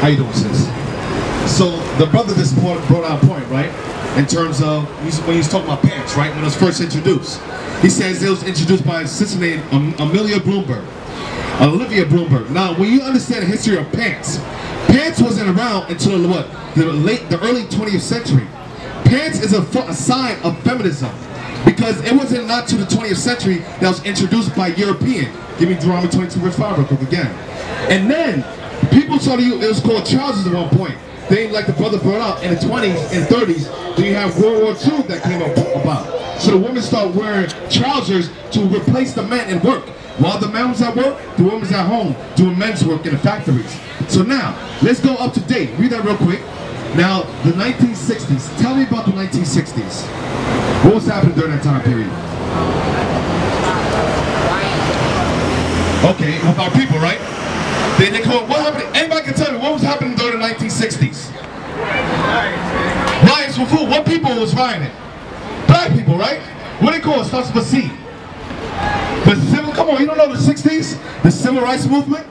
How you doing, sis? So the brother just brought brought out a point, right? In terms of when he's talking about pants, right? When it was first introduced, he says it was introduced by a sister named Am- Amelia Bloomberg, Olivia Bloomberg. Now, when you understand the history of pants, pants wasn't around until the, what? The late, the early 20th century. Pants is a, a sign of feminism because it wasn't not to the 20th century that was introduced by European. Give me Deuteronomy 22 verse 5 real quick again. And then people started you it was called trousers at one point. Then like the brother brought up in the 20s and 30s, then you have World War II that came up about. So the women start wearing trousers to replace the men in work. While the men was at work, the women's at home doing men's work in the factories. So now, let's go up to date. Read that real quick. Now, the 1960s. Tell me about the 1960s. What was happening during that time period? Okay, about people, right? They, they call what happened? Anybody can tell me what was happening during the 1960s? Riots with who? What people was rioting? Black people, right? What they call it? Starts with a C. The civil, come on, you don't know the 60s? The civil rights movement?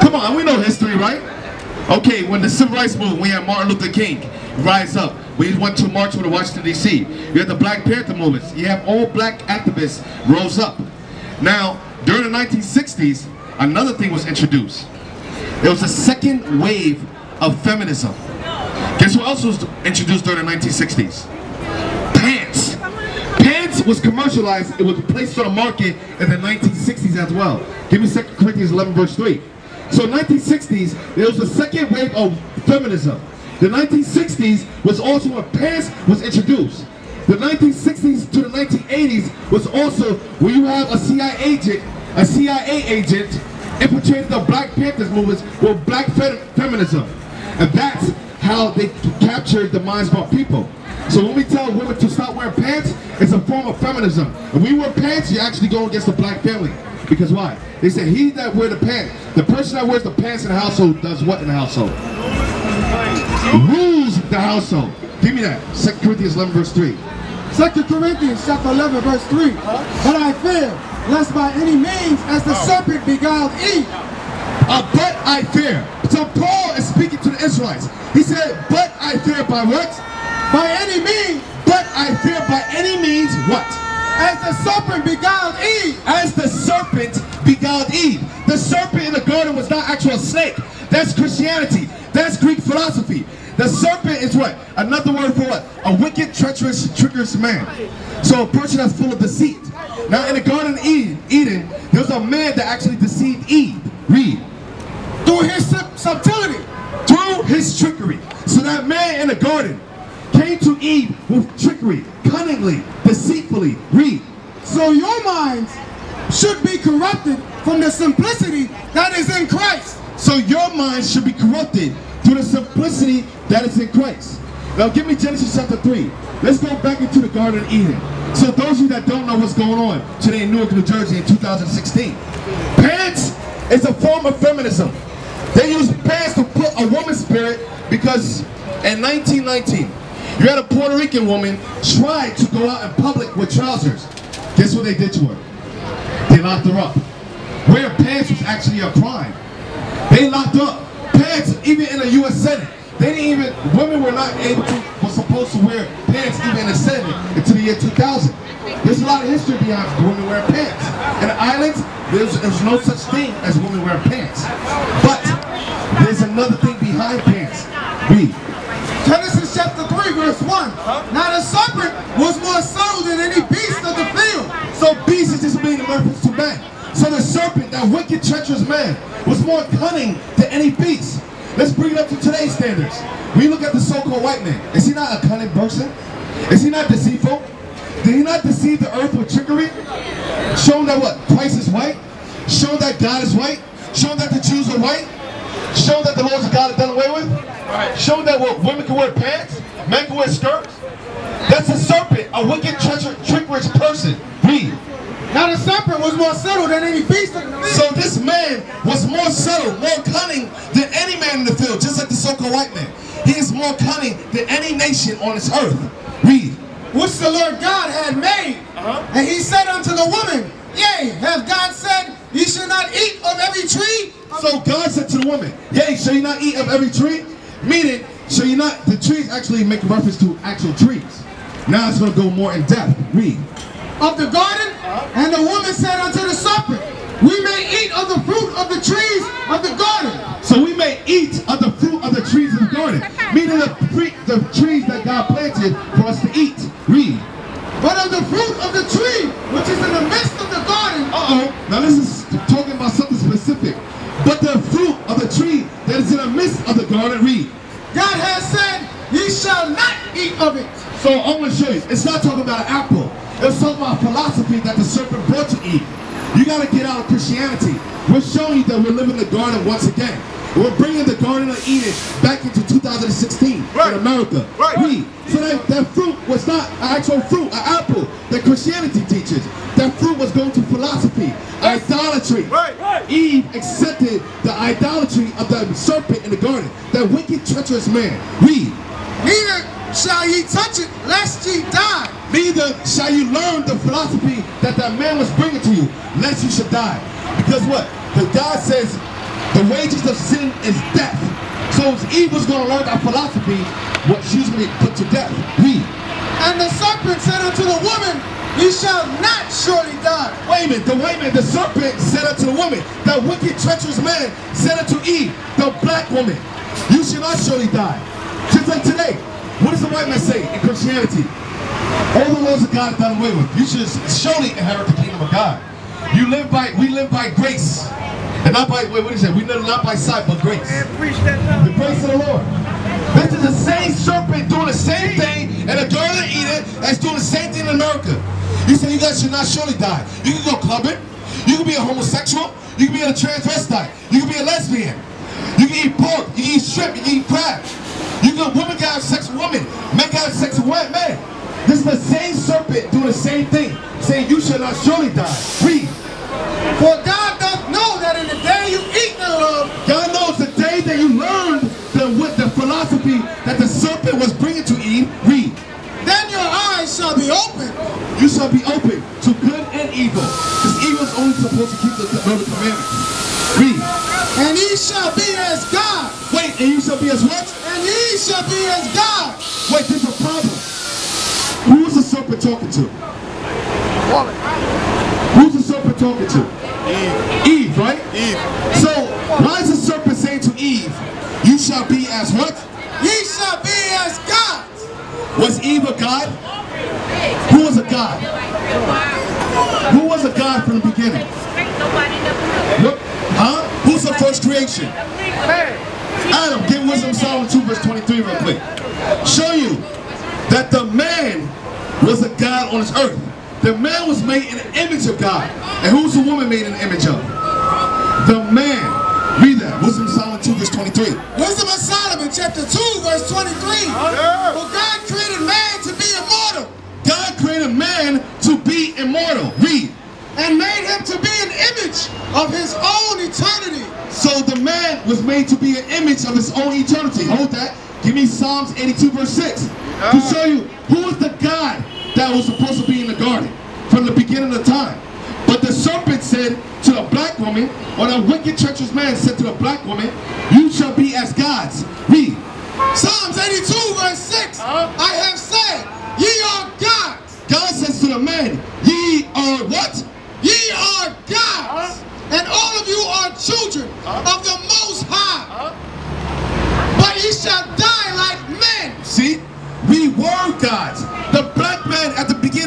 Come on, we know history, right? Okay, when the civil rights movement, we had Martin Luther King rise up. We went to march with Washington D.C. You had the Black Panther movements. You have all black activists rose up. Now, during the 1960s, another thing was introduced. There was a second wave of feminism. Guess what else was introduced during the 1960s? Pants. Pants was commercialized. It was placed on the market in the 1960s as well. Give me 2 Corinthians 11 verse 3. So 1960s, there was a second wave of feminism. The 1960s was also when pants was introduced. The 1960s to the 1980s was also when you have a CIA agent, a CIA agent infiltrated the Black Panthers movement with black fe- feminism. And that's how they captured the minds of our people. So when we tell women to stop wearing pants, it's a form of feminism. If we wear pants, you actually go against the black family. Because why? They say he that wear the pants, the person that wears the pants in the household does what in the household? Rules the household. Give me that. 2 Corinthians 11 verse 3. 2 Corinthians chapter 11 verse 3. But I fear, lest by any means as the serpent beguiled Eve. Uh, but I fear. So Paul is speaking to the Israelites. He said, but I fear by what? By any means But I fear by any means what? as the serpent beguiled Eve. As the serpent beguiled Eve. The serpent in the garden was not actual snake. That's Christianity. That's Greek philosophy. The serpent is what? Another word for what? A wicked, treacherous, trickerous man. So a person that's full of deceit. Now in the Garden of Eden, there was a man that actually deceived Eve. Read. Through his sub- subtlety. through his trickery. So that man in the garden came to Eve with trickery, cunningly, deceitfully. Read. So your minds should be corrupted from the simplicity that is in Christ. So your mind should be corrupted through the simplicity that is in Christ. Now give me Genesis chapter 3. Let's go back into the Garden of Eden. So those of you that don't know what's going on today in Newark, New Jersey in 2016. Pants is a form of feminism. They use pants to put a woman's spirit because in 1919, you had a Puerto Rican woman try to go out in public with trousers. Guess what they did to her? They locked her up. Wearing pants was actually a crime. They locked up pants even in the U.S. Senate. They didn't even, women were not able to, were supposed to wear pants even in the Senate until the year 2000. There's a lot of history behind women wearing pants. In the islands, there's, there's no such thing as women wearing pants. But there's another thing behind pants. Read. Genesis chapter 3 verse 1. Now the serpent was more subtle than any beast of the field. So beast is just being a reference to man. So the serpent, that wicked, treacherous man, was more cunning than any beast. Let's bring it up to today's standards. We look at the so-called white man. Is he not a cunning person? Is he not deceitful? Did he not deceive the earth with trickery? Showing that what? Christ is white? Showing that God is white? Showing that the Jews are white? Showing that the laws of God are done away with? Showing that what women can wear pants? Men can wear skirts? That's a serpent, a wicked, treacherous, trickerous person. Read. Now the serpent was more subtle than any beast of the field. So this man was more subtle, more cunning than any man in the field, just like the so-called white man. He is more cunning than any nation on this earth. Read. which the Lord God had made. Uh-huh. And he said unto the woman, Yea, hath God said, Ye shall not eat of every tree. So God said to the woman, Yea, shall you not eat of every tree? Meaning, shall you not, the trees actually make reference to actual trees. Now it's going to go more in depth. Read. of the garden? And the woman said unto the serpent, We may eat of the fruit of the trees of the garden. So we may eat of the fruit of the trees of the garden. Meaning the, the trees that God planted for us to eat. Read. But of the fruit of the tree which is in the midst of the garden, Uh-oh. Now this is talking about something specific. But the fruit of the tree that is in the midst of the garden, read. God has said, Ye shall not eat of it. So I'm going to show you. It's not talking about an apple. It's talking about philosophy that the serpent brought to Eve. You got to get out of Christianity. We're showing you that we're living the garden once again. We're bringing the Garden of Eden back into 2016 Right. in America. Right. Read. So that, that fruit was not an actual fruit, an apple that Christianity teaches. That fruit was going to philosophy, idolatry. Right. Right. Eve accepted the idolatry of the serpent in the garden. That wicked, treacherous man. Read. Neither shall ye touch it, lest ye die. Neither shall you learn the philosophy that that man was bringing to you, lest you should die. Because what? Because God says the wages of sin is death. So if Eve was going to learn that philosophy, what she was going to be put to death. Read. And the serpent said unto the woman, Ye shall not surely die. Wait a minute, the wait a minute, the serpent said unto the woman, that wicked treacherous man said unto Eve, the black woman, you shall not surely die. Just like today, what does the white man say in Christianity? All the laws of God are done away with. You should surely inherit the kingdom of God. You live by, we live by grace. And not by, wait, what did he say? We live not by sight, but grace. That. The grace of the Lord. This is the same serpent doing the same thing in the Garden of Eden that's doing the same thing in America. You say you guys should not surely die. You can go clubbing. You can be a homosexual. You can be a transvestite. You can be a lesbian. You can eat pork. You can eat shrimp. You can eat crab. You can, woman can have sex with women. Men can have sex with men. This is the same serpent doing the same thing, saying you shall not surely die. Read. For God doth know that in the day you eat thereof, God knows the day that you learned the, what the philosophy that the serpent was bringing to Eve. Read. then your eyes shall be open. You shall be open to good and evil. Is only supposed to keep the, know the commandments. Read. and ye shall be as God, Wait, and you shall be as what? and ye shall be as God. Wait, there's a problem. Who is the serpent talking to? Who's the serpent talking to? Eve. Eve, right? Eve. So, why is the serpent saying to Eve, you shall be as what? Ye shall be as God. Was Eve a god? Who was a god? Who was a god from the beginning? What? Huh? Who's the first creation? Adam, give Wisdom Solomon 2 verse 23 real quick. Show you that the man was a God on this earth. The man was made in the image of God. And who's the woman made in the image of? The man. Read that. Wisdom Solomon 2 verse 23. Wisdom of Solomon, chapter 2, verse 23. For God created man to be immortal, God created man to be immortal. Read. and made him to be an image of his own eternity. So the man was made to be an image of his own eternity. Hold that. Give me Psalms 82 verse 6. To show you who is the God that was supposed to be in the garden from the beginning of time. But the serpent said to the black woman, or the wicked treacherous man said to the black woman, you shall be as gods. Read. Psalms 82, verse 6. Uh-huh. I have said, Ye are gods. God says to the man, ye are what? Ye are gods. And all of you are children of the Most High. But ye shall die like men. See? We were gods. The black man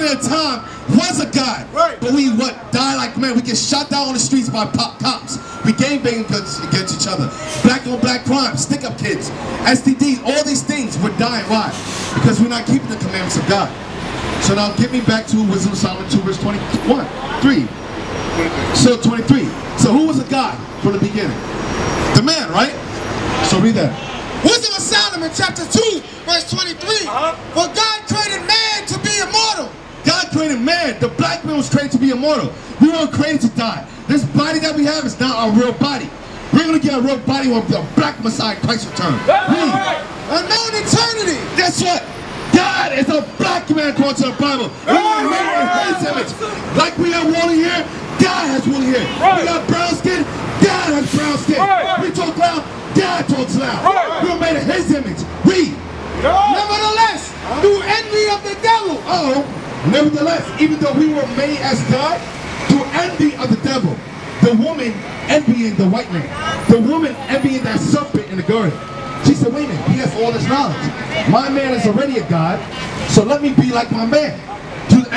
at time was a god. Right. But we what? Die like men. We get shot down on the streets by pop cops. We gang bang against, against each other. Black on black crime, stick up kids, STDs, all these things. We're dying. Why? Because we're not keeping the commandments of God. So now get me back to Wisdom of Solomon 2 verse 21. 3. So 23. So who was a god from the beginning? The man, right? So read that. Wisdom of Solomon, chapter 2, verse 23. Uh-huh. For God created man to be immortal. God created man. The black man was created to be immortal. We weren't created to die. This body that we have is not our real body. We're going to get a real body when the black Messiah Christ returns. Read. Unknown eternity. Guess what? God is a black man according to the Bible. We were made in his image. Like we have water here, God has woolly here. We got brown skin, God has brown skin. Right. We talk loud, God talks loud. Right. We were made in his image. Read. Nevertheless, through envy of the devil, Oh, nevertheless, even though we were made as God, through envy of the devil, the woman envying the white man, the woman envying that serpent in the garden. She said, wait a minute, he has all this knowledge. My man is already a God, so let me be like my man. Through the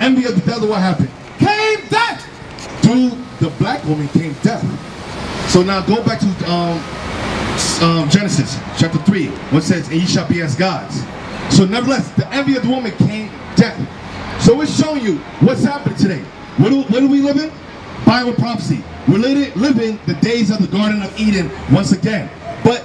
envy, of the devil, what happened? came death. Through the black woman came death. So now go back to um, um, Genesis chapter 3, what says, and ye shall be as gods. So nevertheless, the envy of the woman came death. So it's showing you what's happening today. What do, what do we live in? Bible prophecy. We're li- living the days of the Garden of Eden once again. But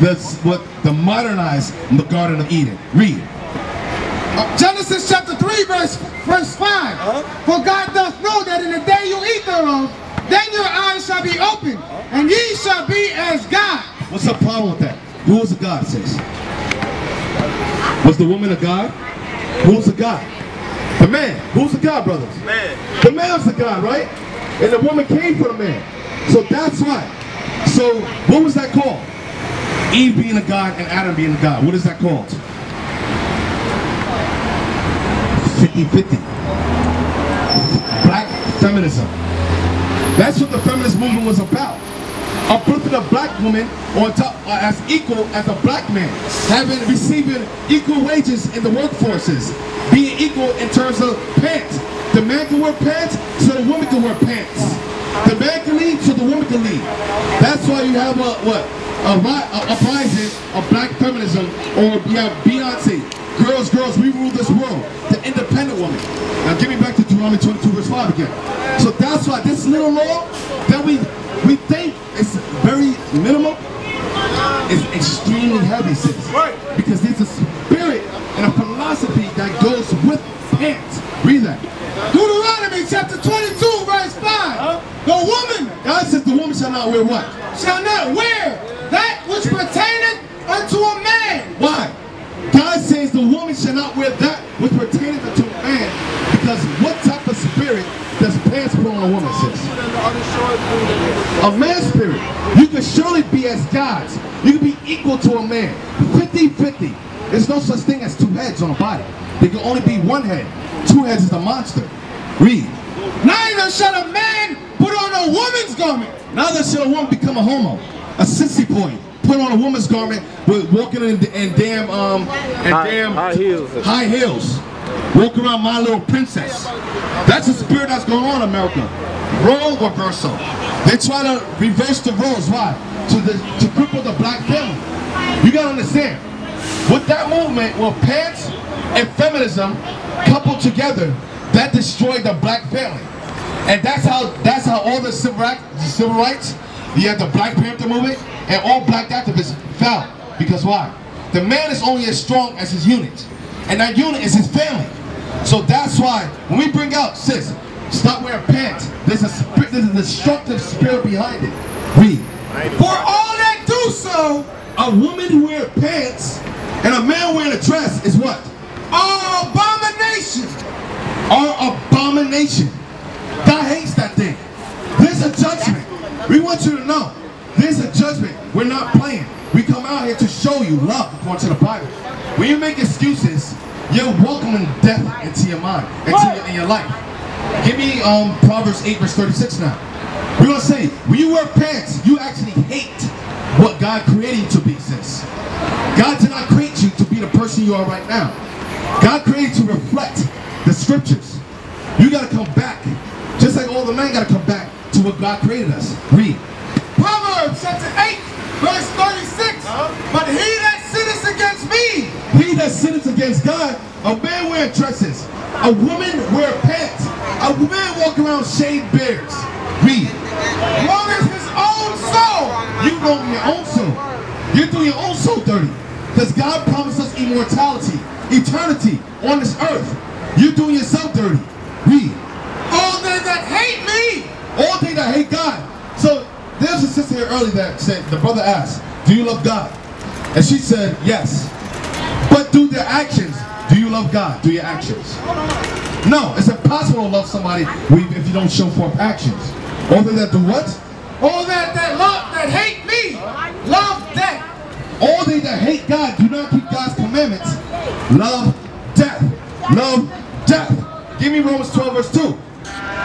the, what the modernized the Garden of Eden. Read. Uh, Genesis chapter 3, verse, verse 5. For God doth know that in the day you eat thereof, then your eyes shall be opened, and ye shall be as God. What's the problem with that? Who was a God, sis? Was the woman a God? Who was a God? The man. Who's the God, brothers? Man. The man's the God, right? And the woman came from the man. So that's why. So what was that called? Eve being a God and Adam being a God. What is that called? 50-50. Black feminism. That's what the feminist movement was about. Uplifting a black woman on top uh, as equal as a black man, having receiving equal wages in the workforces, being equal in terms of pants. The man can wear pants, so the woman can wear pants. The man can lead, so the woman can lead. That's why you have a what a, a of black feminism, or you have Beyonce, girls, girls, we rule this world. The independent woman. Now give me back to Deuteronomy 22 verse 5 again. So that's why this little law that we we think is very minimal It's extremely heavy, sis. Right. Because there's a spirit and a philosophy that goes with pants. Read that. Deuteronomy chapter 22, verse 5. The woman God says the woman shall not wear what? shall not wear that which pertaineth unto a man. Why? God says the woman shall not wear that which pertaineth unto a man because what type of spirit does pants put on a woman, sis? A man's spirit. You can surely be as gods. You can be equal to a man. 50-50. There's no such thing as two heads on a body. There can only be one head. Two heads is a monster. Read. Neither shall a man put on a woman's garment. Neither shall a woman become a homo, a sissy boy. Put on a woman's garment with walking in, in damn um and High- damn high heels. High heels. Walk around my little princess. That's the spirit that's going on in America. Role reversal. They try to reverse the roles. Why? To the to cripple the black family. You gotta understand. With that movement, with pants and feminism coupled together, that destroyed the black family. And that's how that's how all the civil, rights, the civil rights, you have the Black Panther movement, and all black activists fell. Because why? The man is only as strong as his unit. And that unit is his family. So that's why when we bring out, sis, stop wearing pants. There's a there's a destructive spirit behind it. Read. For all that do so A woman who wears pants and a man wearing a dress is what? are abomination. Are abomination. God hates that thing. There's a judgment. We want you to know. There's a judgment. We're not playing. We come out here to show you love according to the Bible. When you make excuses, you're welcoming death into your mind, into your, in your life. Give me um, Proverbs 8 verse 36 now. We're going to say, when you wear pants, you actually hate what God created you to be, sis. God did not create you to be the person you are right now. God created you to reflect the scriptures. You got to come back. Just like all the men got to come back to what God created us. Read. Proverbs chapter 8, verse 36. Uh-huh. But he that sinneth against me He that sinneth against God, a man wearing dresses, a woman wear pants, a man walk around shaved beards. Read. wrongeth his own soul. You wrong your own soul. You're doing your own soul dirty. Because God promised us immortality, eternity on this earth. You're doing yourself dirty. Read. All they that hate me All they that hate God. So there's a sister here early that said, the brother asked, do you love God? And she said, yes. But do their actions, do you love God? Do your actions. No, it's impossible to love somebody if you don't show forth actions. All that do what? All that that love that hate me, love death. All they that hate God do not keep God's commandments. Love death. Love death. Give me Romans 12 verse 2.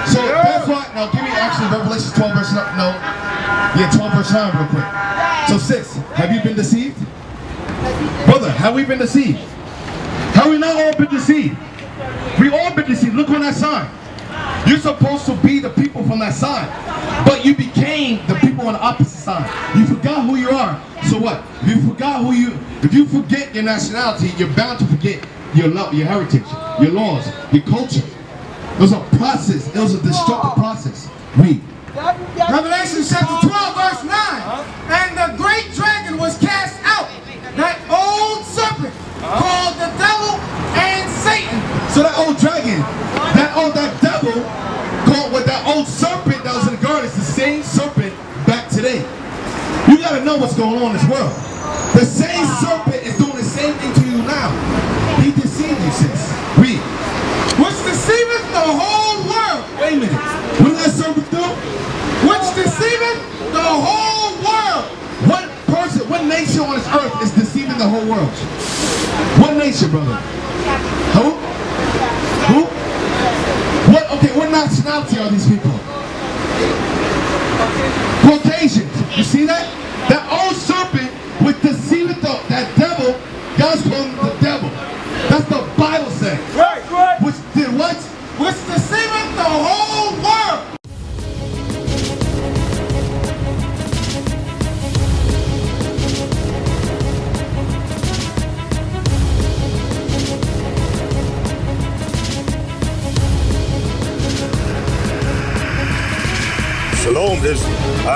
So that's why, now give me actually Revelation 12 verse 9, no, yeah 12 verse 9 real quick. So sis, have you been deceived? Brother, have we been deceived? Have we not all been deceived? We all been deceived. Look on that sign. You're supposed to be the people from that side. But you became the people on the opposite side. You forgot who you are. So what? If you forgot who you, if you forget your nationality, you're bound to forget your love, your heritage, your laws, your culture. It was a process. It was a destructive process. Read. Revelation chapter 12 verse 9. Uh-huh. And the great dragon was cast out, that old serpent called the devil and Satan. So that old dragon, that old that devil, called with that old serpent that was in the garden, it's the same serpent back today. You gotta know what's going on in this world. The same ah. serpent is doing the same thing to you now. He deceived you, sis. Read. Which deceiveth the whole world. Wait a minute. What did that serpent do? Which deceiveth the whole world. What person, what nation on this earth is deceiving the whole world? What nation, brother? Who? Who? What? Okay, what nationality are these people? Caucasians. You see that? That old serpent with deceiving the, that devil, God's calling the devil. That's the Bible saying.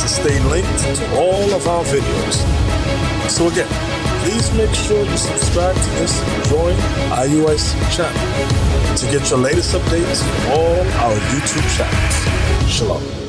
to stay linked to all of our videos. So again, please make sure you subscribe to this Join IUIC channel to get your latest updates from all our YouTube channels. Shalom.